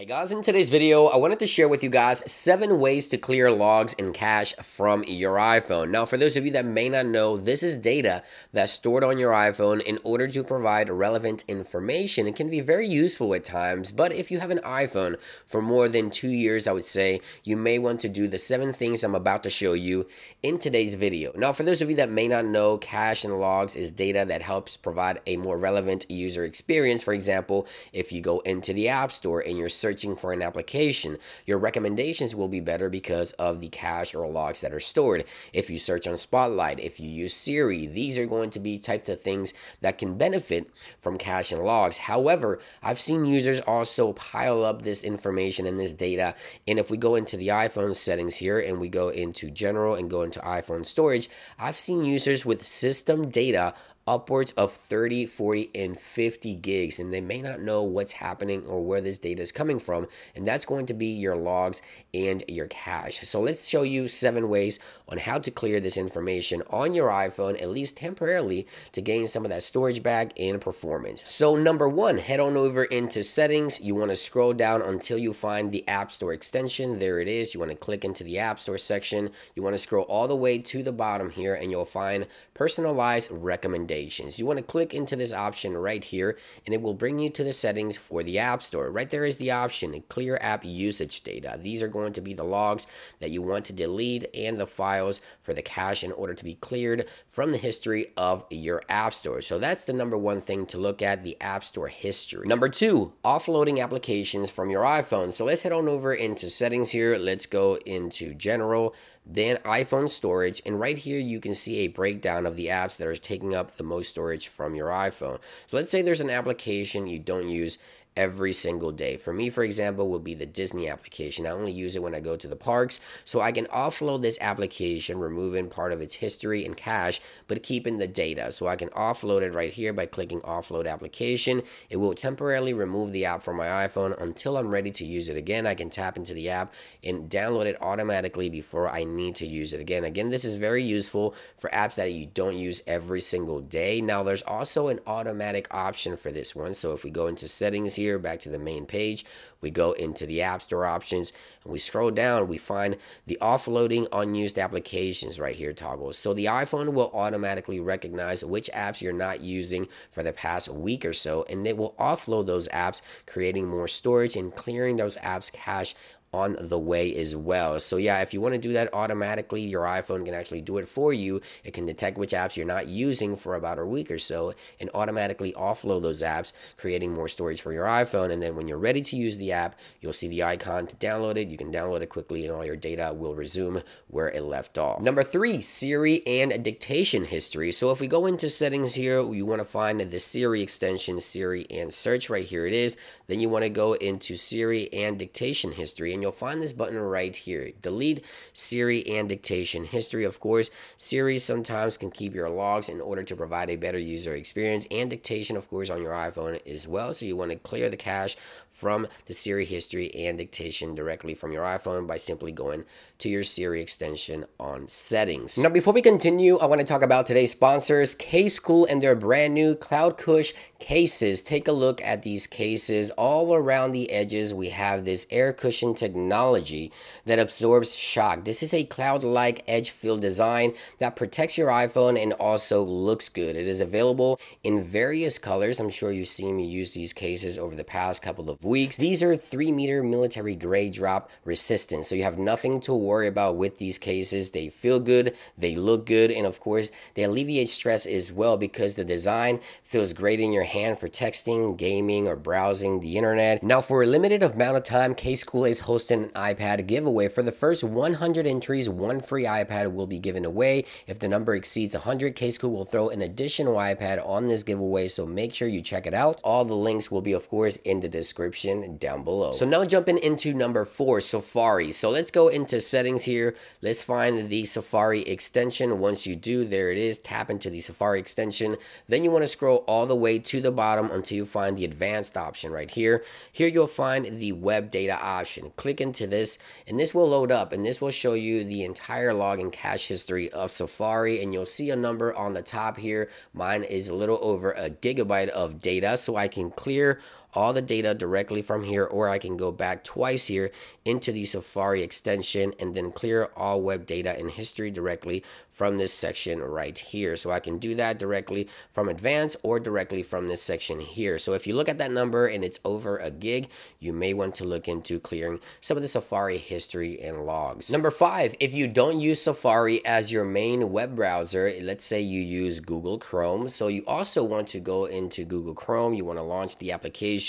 Hey guys, in today's video, I wanted to share with you guys seven ways to clear logs and cache from your iPhone. Now, for those of you that may not know, this is data that's stored on your iPhone in order to provide relevant information. It can be very useful at times, but if you have an iPhone for more than two years, I would say you may want to do the seven things I'm about to show you in today's video. Now, for those of you that may not know, cache and logs is data that helps provide a more relevant user experience. For example, if you go into the App Store and you're searching searching for an application, your recommendations will be better because of the cache or logs that are stored. If you search on Spotlight, if you use Siri, these are going to be types of things that can benefit from cache and logs. However, I've seen users also pile up this information and this data. And if we go into the iPhone settings here and we go into general and go into iPhone storage, I've seen users with system data upwards of 30, 40, and 50 gigs. And they may not know what's happening or where this data is coming from. And that's going to be your logs and your cache. So let's show you seven ways on how to clear this information on your iPhone, at least temporarily, to gain some of that storage back and performance. So number one, head on over into settings. You want to scroll down until you find the App Store extension. There it is. You want to click into the App Store section. You want to scroll all the way to the bottom here and you'll find personalized recommendations recommendations. You want to click into this option right here and it will bring you to the settings for the App Store. Right there is the option, clear app usage data. These are going to be the logs that you want to delete and the files for the cache in order to be cleared from the history of your App Store. So that's the number one thing to look at, the App Store history. Number two, offloading applications from your iPhone. So let's head on over into settings here. Let's go into general then iPhone storage. And right here, you can see a breakdown of the apps that are taking up the most storage from your iPhone. So let's say there's an application you don't use every single day. For me, for example, will be the Disney application. I only use it when I go to the parks, so I can offload this application, removing part of its history and cache, but keeping the data. So I can offload it right here by clicking offload application. It will temporarily remove the app from my iPhone until I'm ready to use it again. I can tap into the app and download it automatically before I need to use it again. Again, this is very useful for apps that you don't use every single day. Now, there's also an automatic option for this one. So if we go into settings here, back to the main page. We go into the App Store options and we scroll down. We find the offloading unused applications right here toggle. So the iPhone will automatically recognize which apps you're not using for the past week or so, and it will offload those apps, creating more storage and clearing those apps cache on the way as well. So yeah, if you want to do that automatically, your iPhone can actually do it for you. It can detect which apps you're not using for about a week or so and automatically offload those apps, creating more storage for your iPhone. And then when you're ready to use the app, you'll see the icon to download it. You can download it quickly and all your data will resume where it left off. Number three, Siri and dictation history. So if we go into settings here, you want to find the Siri extension, Siri and search right here it is. Then you want to go into Siri and dictation history and you'll find this button right here. Delete Siri and dictation history. Of course, Siri sometimes can keep your logs in order to provide a better user experience and dictation, of course, on your iPhone as well. So you want to clear the cache from the Siri history and dictation directly from your iPhone by simply going to your Siri extension on settings. Now, before we continue, I want to talk about today's sponsors, CASEKOO and their brand new CloudCush cases. Take a look at these cases. All around the edges, we have this air cushion technology that absorbs shock. This is a cloud-like edge fill design that protects your iPhone and also looks good. It is available in various colors. I'm sure you've seen me use these cases over the past couple of weeks. These are 3 meter military grade drop resistant, so you have nothing to worry about with these cases. They feel good, they look good, and of course, they alleviate stress as well because the design feels great in your hand for texting, gaming, or browsing the internet. Now, for a limited amount of time, CASEKOO is hosting an iPad giveaway. For the first 100 entries, one free iPad will be given away. If the number exceeds 100, CASEKOO will throw an additional iPad on this giveaway, so make sure you check it out. All the links will be, of course, in the description description down below. So now jumping into number four, Safari. So let's go into settings here. Let's find the Safari extension. Once you do, there it is. Tap into the Safari extension. Then you want to scroll all the way to the bottom until you find the advanced option right here. Here you'll find the web data option. Click into this and this will load up and this will show you the entire login cache history of Safari and you'll see a number on the top here. Mine is a little over a gigabyte of data so I can clear all the data directly from here, or I can go back twice here into the Safari extension and then clear all web data and history directly from this section right here. So I can do that directly from advanced or directly from this section here. So if you look at that number and it's over a gig, you may want to look into clearing some of the Safari history and logs. Number five, if you don't use Safari as your main web browser, let's say you use Google Chrome. So you also want to go into Google Chrome. You want to launch the application.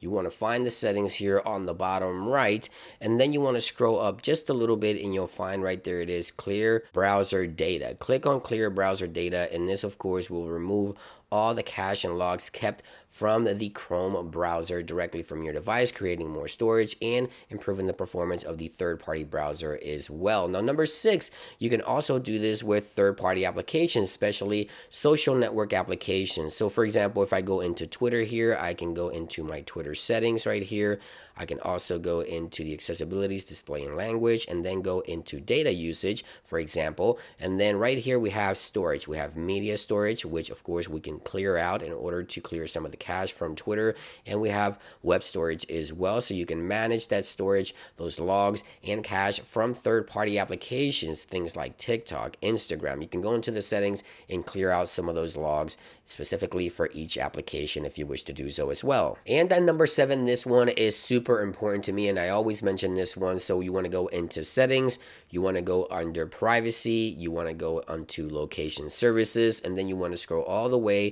You want to find the settings here on the bottom right. And then you want to scroll up just a little bit and you'll find right there it is clear browser data data. Click on clear browser data and this of course will remove all the cache and logs kept from the Chrome browser directly from your device, creating more storage and improving the performance of the third-party browser as well. Now, number six, you can also do this with third-party applications, especially social network applications. So for example, if I go into Twitter here, I can go into my Twitter settings right here. I can also go into the accessibilities, display and language, and then go into data usage, for example. And then right here, we have storage. We have media storage, which of course we can clear out in order to clear some of the cache from Twitter. And we have web storage as well. So you can manage that storage, those logs and cache from third-party applications, things like TikTok, Instagram. You can go into the settings and clear out some of those logs specifically for each application if you wish to do so as well. And then number seven, this one is super important to me and I always mention this one. So you want to go into settings, you want to go under privacy, you want to go onto location services, and then you want to scroll all the way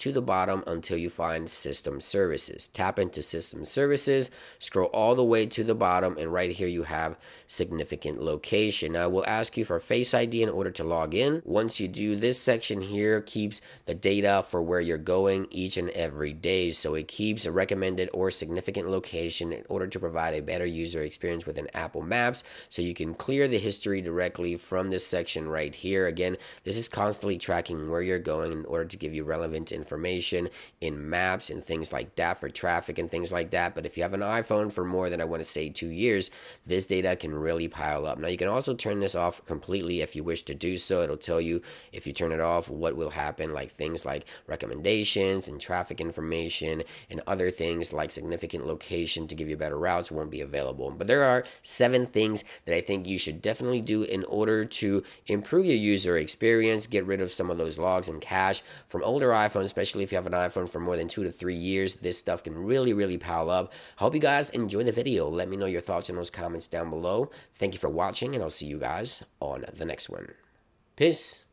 to the bottom until you find system services. Tap into system services, scroll all the way to the bottom, and right here you have significant location. Now, we'll ask you for Face ID in order to log in. Once you do, this section here keeps the data for where you're going each and every day. So it keeps a recommended or significant location in order to provide a better user experience within Apple Maps. So you can clear the history directly from this section right here. Again, this is constantly tracking where you're going in order to give you relevant information information in maps and things like that for traffic and things like that. But if you have an iPhone for more than I want to say two years, this data can really pile up. Now you can also turn this off completely if you wish to do so. It'll tell you if you turn it off what will happen, like things like recommendations and traffic information and other things like significant location to give you better routes won't be available. But there are seven things that I think you should definitely do in order to improve your user experience, get rid of some of those logs and cache from older iPhones, especially if you have an iPhone for more than two to three years. This stuff can really, really pile up. I hope you guys enjoy the video. Let me know your thoughts in those comments down below. Thank you for watching, and I'll see you guys on the next one. Peace.